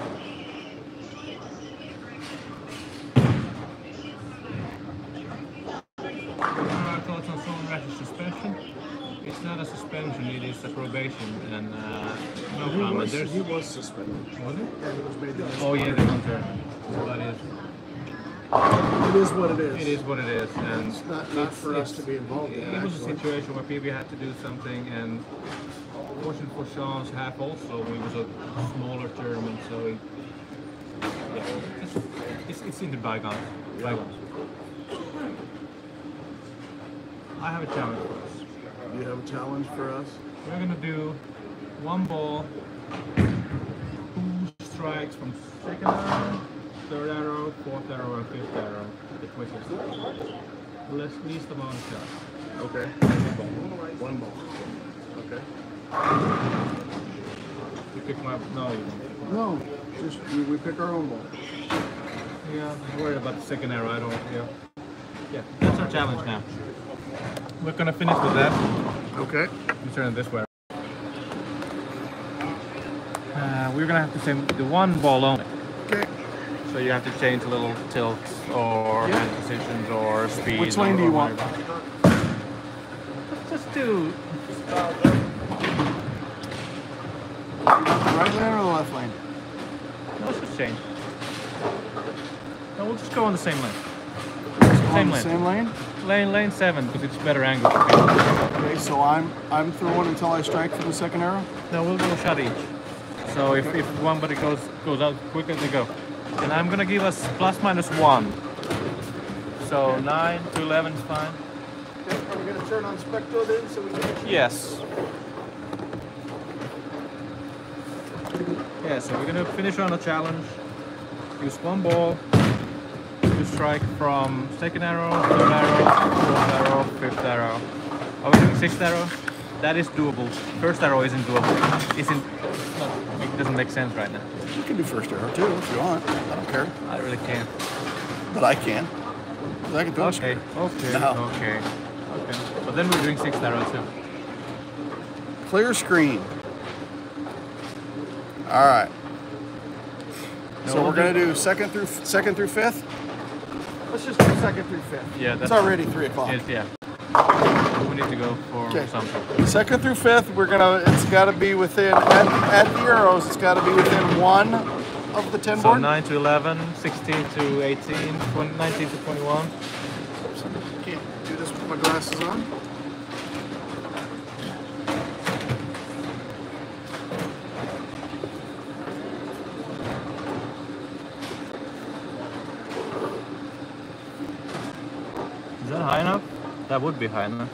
Uh, thoughts on Sean Rash's suspension? It's not a suspension, it is a probation, and uh, no He comment. was, There's, he was suspended. was it? Yeah, he was made Oh yeah, the. But it, It is what it is. it is what it is, and It's not, not for us to be involved in. It was a situation where PB had to do something, and fortunate for Sean Rash also, it was a smaller tournament, so it, yeah, it's, it's, it's in the bygones. bygones. I have a challenge for us. You have a challenge for us? We're gonna do one ball, two strikes from second arrow, third arrow, fourth arrow, and fifth arrow, the quickest. Less, least amount of shots. Okay. One ball. Okay. You pick my, no, you don't pick. No, just we, we pick our own ball. Yeah, I'm worried about the second arrow. I don't. Yeah. Yeah, that's our challenge now. We're gonna finish with that. Okay. You turn it this way. Uh, we're gonna have to send the one ball only. Okay. So you have to change a little tilts or Yeah. hand positions or speed. Which lane do you want? whatever. Just do. Right lane or left lane? Let's just change. No, we'll just go on the same lane. Same lane. Same lane. Lane lane seven because it's better angle. Okay, so I'm I'm throwing until I strike for the second arrow. No, we'll go shot each. So if, if one body goes goes out quicker, they go. And I'm gonna give us plus minus one. So nine to eleven is fine. Okay, are we gonna turn on Specto then so we can Yes. Yeah, so we're gonna finish on a challenge. Use one ball to strike from second arrow, third arrow, fourth arrow, fifth arrow. Are we doing sixth arrow? That is doable. First arrow isn't doable. Isn't it doesn't make sense right now. You can do first arrow too if you want. I don't care, I really can't. but I can. I can throw Okay, okay, No. okay, okay. But then we're doing sixth arrow too. Clear screen. All right. No, So we're gonna do- do second through second through fifth. Let's just do second through fifth. Yeah, It's that's already three o'clock. Yeah. We need to go for Okay. something. Second through fifth, we're gonna. It's got to be within at, at the arrows. It's got to be within one of the ten So board. 9 to 11, 16 to 18, 20, 19 to 21. Can't do this with my glasses on. That high enough? That would be high enough.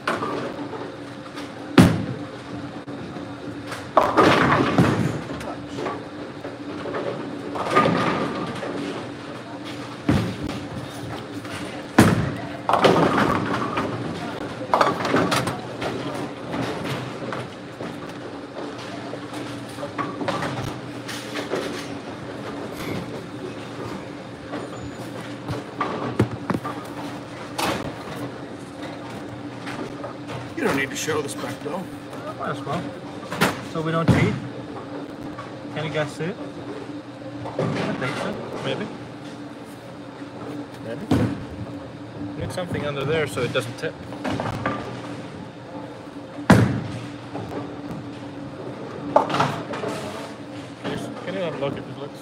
Show the spec though. Might as well. So we don't cheat. Can you guys see it? I think so. Maybe. Maybe. Need something under there so it doesn't tip. Can you, can you have a look if it looks?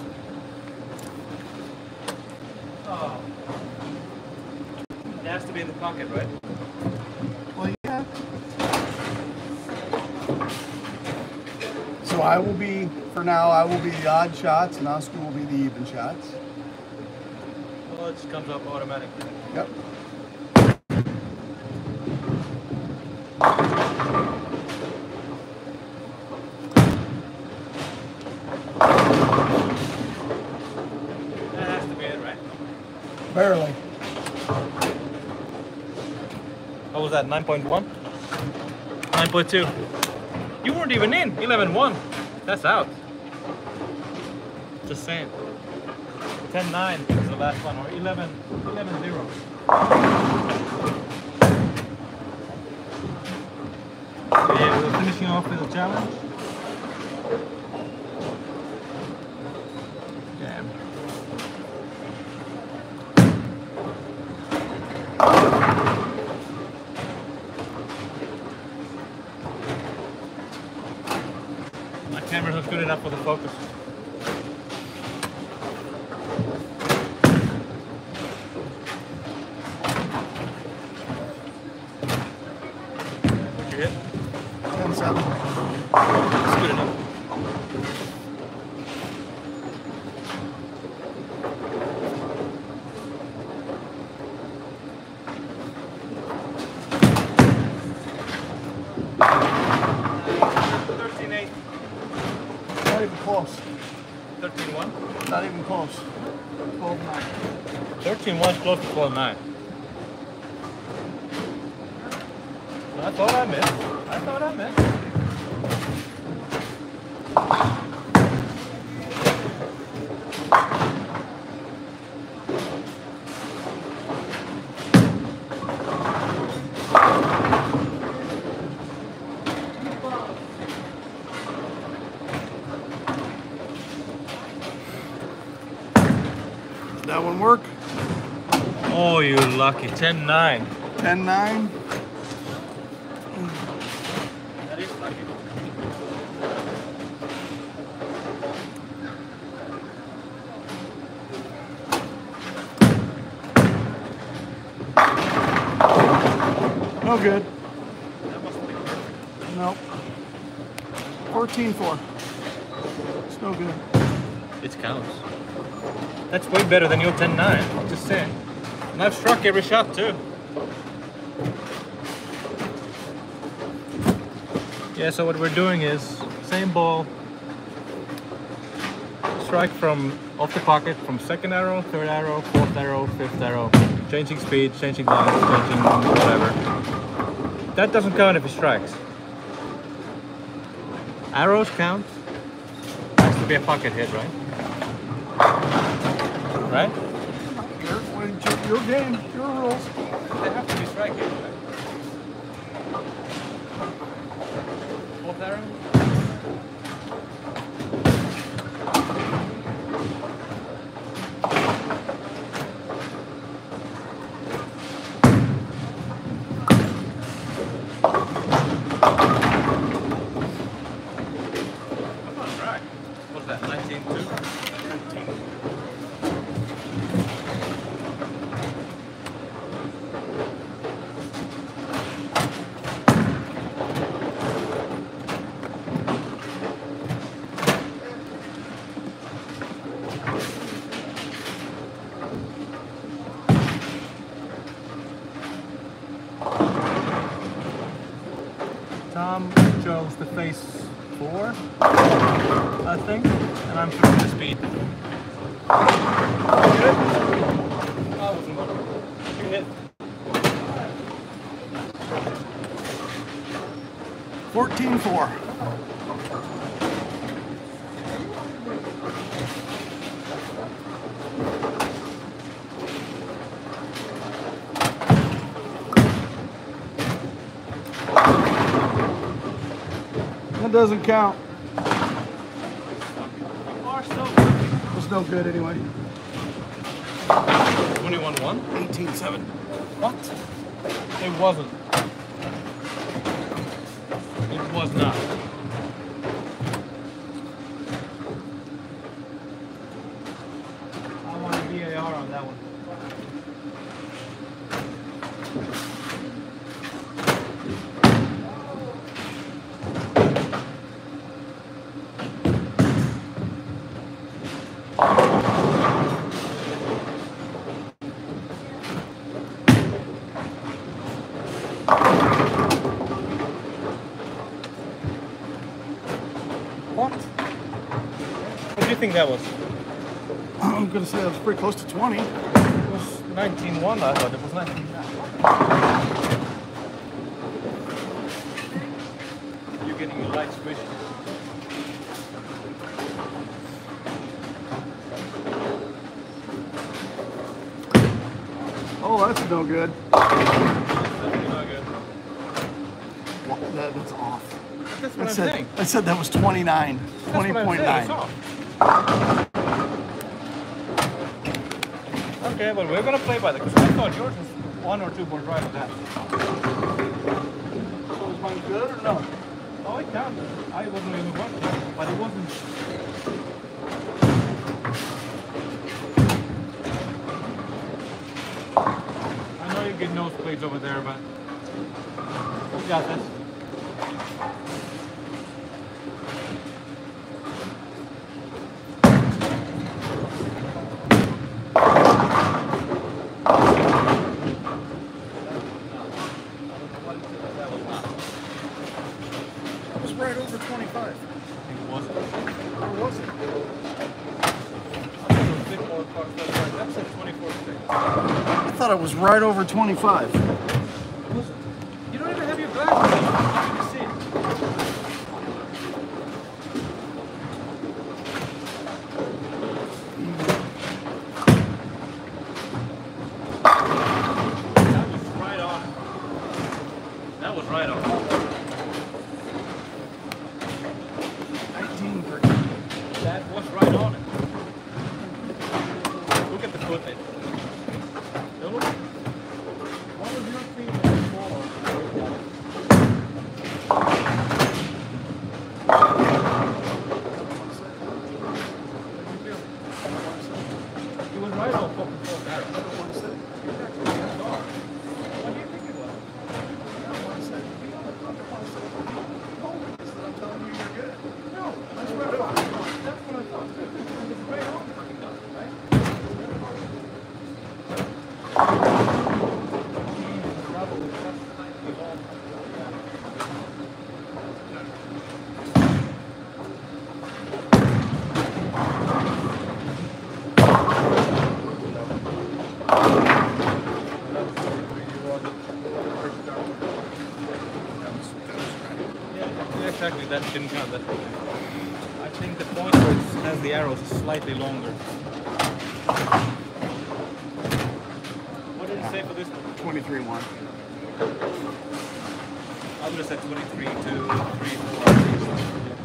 Oh. It has to be in the pocket, right? Well, yeah. So I will be, for now, I will be the odd shots, and Osku will be the even shots. Well, it just comes up automatically. Yep. That has to be it, right? Barely. What was that, 9.1? 9.2. You weren't even in, 11.1. That's out. Just saying. 10.9 is the last one, or 11, 11.0. So yeah, we're finishing off with a challenge. Yeah. My camera's not good enough for the focus. You hit? 10 7. It's good enough. Not even close. Thirteen one. Not even close. 12 9. 13 1 close to 12 9. I thought I missed. I thought I missed. that one work? Oh, you lucky. 10 9. 10 9. That is lucky. No good. That must be perfect. Nope. 14 4. It's no good. It counts. That's way better than your 10 9. Just saying. And I've struck every shot too. Yeah, so what we're doing is same ball. Strike from off the pocket from second arrow, third arrow, fourth arrow, fifth arrow. Changing speed, changing lines, changing whatever. That doesn't count if he strikes. Arrows count. Has to be a pocket hit, right? Right? Your, game, your rules. They have to be striking. Right? Fourth arrow? Come on, right. What's that, 19 Tom chose the Phaze four, I think, and I'm throwing the speed. Good? I wasn't looking. You hit. 14 4. That doesn't count. You are It's no good anyway. 21 1? 18 7. What? It wasn't. It was not. I want a VAR on that one. What? What do you think that was? I'm going to say that was pretty close to 20. It was 19 1, I thought it was 19 You're getting a light squish. Oh, that's no good. That's not good. Wow, that- that's off. That's I what I'm said, saying. I said that was 29. That's what I'm saying, it's 20.9. Okay, well we're gonna play by the, because I thought yours was one or two boards right on that. So is mine good or no? Oh, it counted. I wasn't even watching, but it wasn't. I know you get nosebleeds over there, but got this. It was right over 25. It wasn't. Or was it? I'm gonna pick more cards like that. That's a 24 six. I thought it was right over 25. exactly that didn't count that I think the point where it has the arrows is slightly longer. What did it say for this one? 23 1. I would have said 23 2, 3, 4, yeah.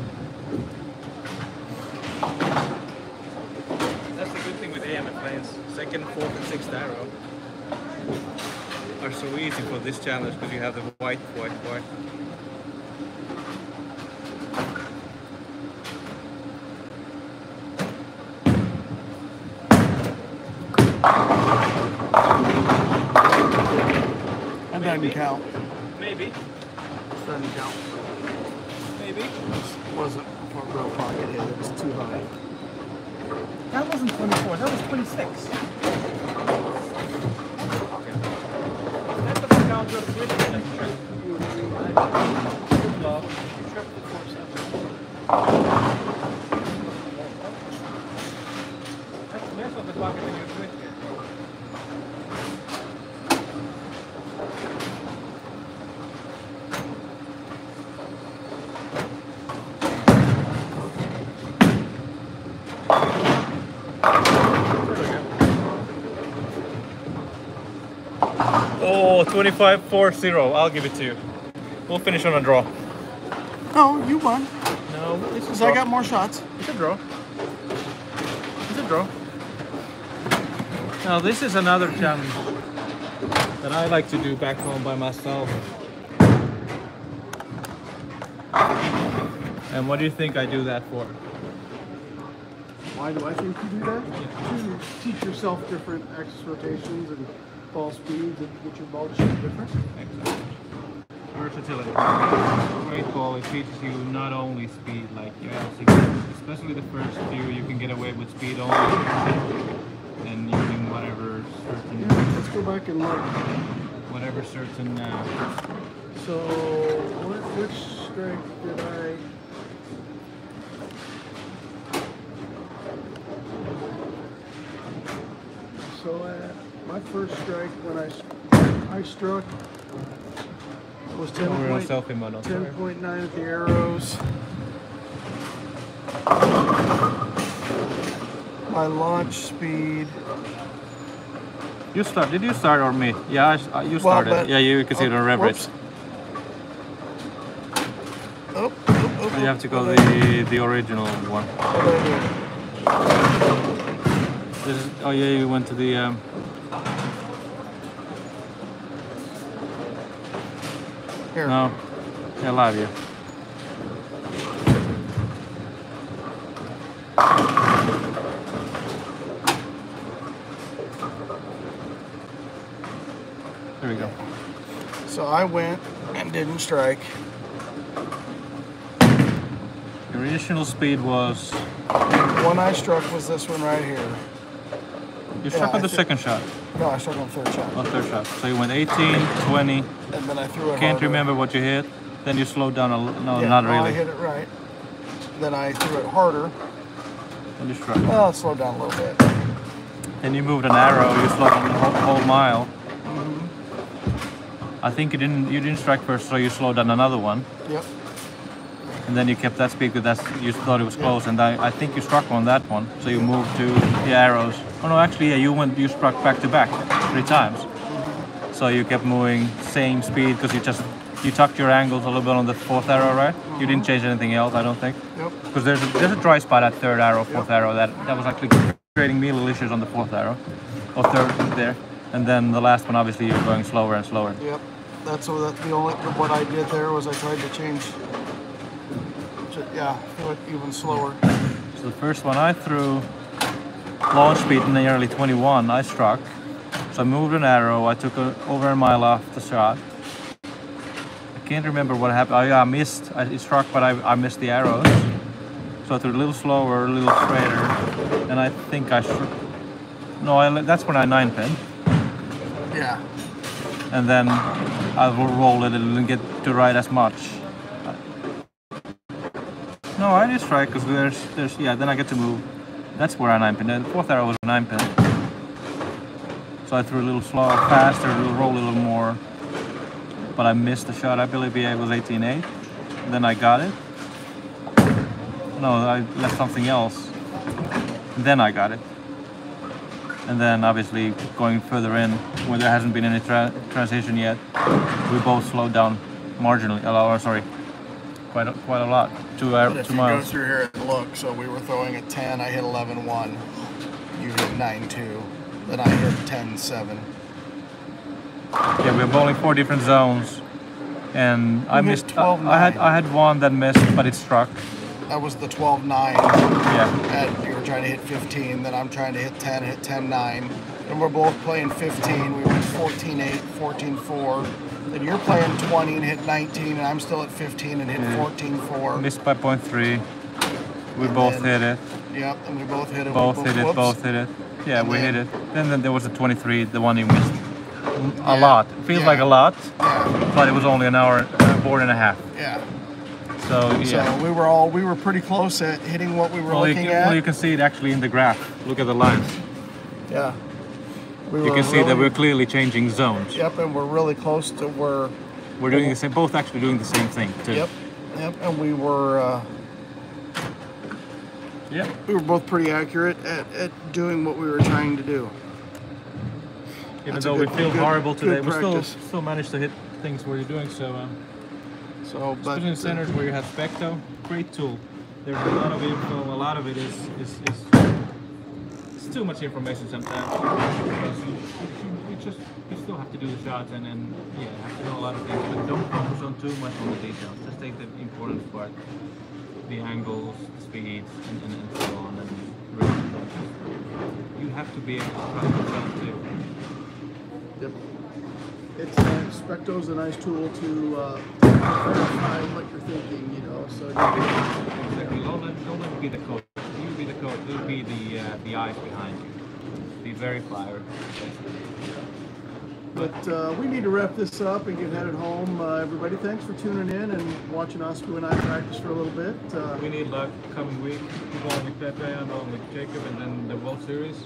That's the good thing with AM, and planes. second, fourth, and sixth arrow are so easy for this challenge because you have the white, white, white. That doesn't count. Maybe, Doesn't count. maybe. wasn't a real pocket hit. It was too high. That wasn't 24, that was 26. That doesn't count your switch in that trip. Good luck. Trip to 47. That's less of a pocket than your switch here. Oh, 25 4 0. I'll give it to you. We'll finish on a draw. No, you won. No, it's a Because I got more shots. It's a draw. It's a draw. Now, this is another challenge that I like to do back home by myself. And what do you think I do that for? Why do I think you do that? To teach yourself different axis rotations and ball speeds and get your ball to shoot different. Excellent. Versatility. Great ball. It teaches you not only speed, like you especially the first few, you can get away with speed only and using whatever certain, Yeah, let's go back and look. whatever certain. Uh, So, what, which strike did I? So, uh, my first strike when I, I struck was 10 we're on point- selfie mode. I'm sorry. 10.9 at the arrows. My launch speed. You start. Did you start or me? Yeah, I, uh, you Well, started. but- yeah, you can see it on oh, rev. Oh, oh, oh, You have to go what did I- the the original one. what did I do? This is, oh yeah, you went to the. Um, Here. no, yeah, live yeah. There we go. So I went and didn't strike. Your initial speed was. One I struck was this one right here. You struck Yeah, the I thi- second shot, No, I struck on third shot. on third shot. So you went 18, 20. And then I threw it Can't harder. remember what you hit. Then you slowed down a l- no, Yeah, not really. I hit it right. Then I threw it harder. And you struck. Well, it slowed down a little bit. Then you moved an arrow. You slowed down the whole, whole mile. Mm-hmm. I think you didn't you didn't strike first, so you slowed down another one, Yep. and then you kept that speed because that's you thought it was close, and I, I think you struck on that one, so you moved to the arrows. Oh no, actually, yeah, you went you struck back to back three times, so you kept moving same speed because you just you tucked your angles a little bit on the fourth arrow, right? You didn't change anything else, I don't think, Yep. because there's a, there's a dry spot at third arrow, fourth Yep. arrow that that was actually creating me little issues on the fourth arrow, or third there, and then the last one obviously you're going slower and slower. Yep. That's what that, the only what I did there was I tried to change. to- Yeah, do it even slower. So the first one I threw, launch speed nearly 21, I struck. So I moved an arrow, I took a, over a mile off the shot. I can't remember what happened. I, I missed, I, it struck, but I, I missed the arrows. So I threw a little slower, a little straighter, and I think I struck. No, I, that's when I nine pin. Yeah. And then I will roll it and get to ride as much. No, I just strike because there's, there's, yeah, then I get to move. That's where I nine pin. The fourth arrow was a nine pin. So I threw a little slower, faster, a little roll a little more. But I missed the shot. I believe it was 18.8. Then I got it. no, I left something else. Then I got it. And then obviously going further in, where there hasn't been any tra- transition yet, we both slowed down marginally. Or sorry, quite a, quite a lot. Two, But if two you go through here and look, so we were throwing at 10, I hit 11.1. You hit 9.2. Then I hit 10.7. Yeah, we were bowling four different zones, and I missed. 12 I had. I had one that missed, but it struck. That was the 12.9. Yeah. And you were trying to hit 15. Then I'm trying to hit 10, hit 10.9. And we're both playing 15. We went 14.8, 14.4. Then you're playing 20 and hit 19, and I'm still at 15 and hit Yeah. 14.4. Missed by point three. We And both then- hit it. Yep, and we both hit it. Both We hit it. whoops. Both hit it. Yeah, And we hit it. Then, then there was a 23, the one you missed. Mm, A Yeah. lot. Feels Yeah. like a lot, Yeah, but it was only an hour, uh, board and a half. yeah. So yeah. So we were all we were pretty close at hitting what we were well, you looking can, at. well, you can see it actually in the graph. Look at the lines. yeah. We You can see that we're clearly changing zones. Yep, and we're really close to where. We're doing the same. Both actually doing the same thing too. Yep, yep, and we were uh, Yep. we were both pretty accurate at, at doing what we were trying to do. Even That's though good- we feel good- horrible today, good we still still managed to hit things where you're doing so. Um, So, but especially in centers where you have Specto, great tool. There's a lot of info. A lot of it is is, is it's too much information sometimes. Because you, just you still have to do the shots and, then yeah, have to know a lot of things, but don't focus on too much on the details. Just take the important part, the angles, the speeds, and, and, and so on. And really, you have to be able to trust yourself too. Yep. It's uh, Specto's a nice tool to uh, what you're thinking, you know. So Exactly. Don't let, don't let it be the coach. You be the be the uh, the eyes behind you. The verifier. But uh, we need to wrap this up and get headed home. Uh, everybody, thanks for tuning in and watching Oscar and I practice for a little bit. Uh, We need luck coming week. We're going with Pepe, I'm going with Jacob, and then the World Series.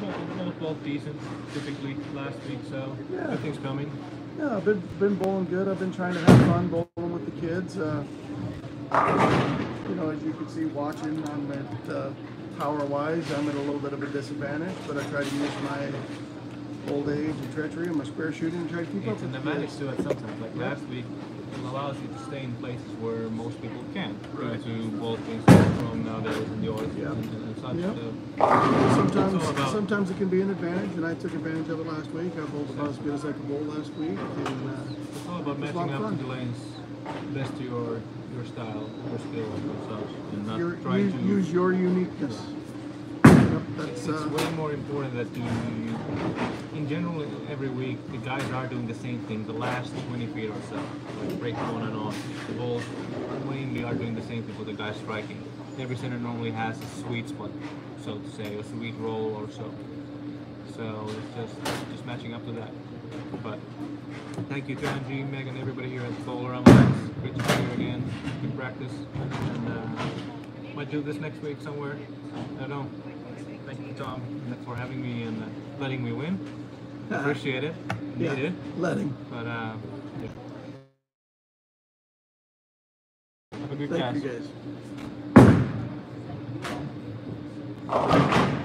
Both, both, both decent, typically last week, so Yeah. everything's coming. yeah, I've been, been bowling good. I've been trying to have fun bowling with the kids. You know, as you can see watching, I'm at uh, power-wise, I'm at a little bit of a disadvantage, but I try to use my old age and treachery and my square shooting and try to keep up It's an with the kids. to it sometimes. Like last week, it allows you to stay in places where most people can't, Right. to both so strong nowadays and the oils Yeah. and, and, and such. Yeah. So Sometimes, sometimes it can be an advantage, and I took advantage of it last week. I bowled about as good as I could bowl last week, and uh, It's all about matching up the lanes best to your your style, your skill, and such, and not your, trying use, to. use your uniqueness. Yep, that's it's uh, way more important that you, in general, every week the guys are doing the same thing. The last 20 feet or so, like break one and on. The balls mainly are doing the same thing for the guys striking. Every center normally has a sweet spot, so to say, a sweet roll or so. So it's just just matching up to that. But thank you to Angie, Megan, everybody here at Bowler Online. Great to be here again. Good practice. And uh, might do this next week somewhere. I don't know. Thank you, Tom, for having me and uh, letting me win. Appreciate it. Need yeah, it. letting. But uh, yeah. Have a good Thank cast. you guys.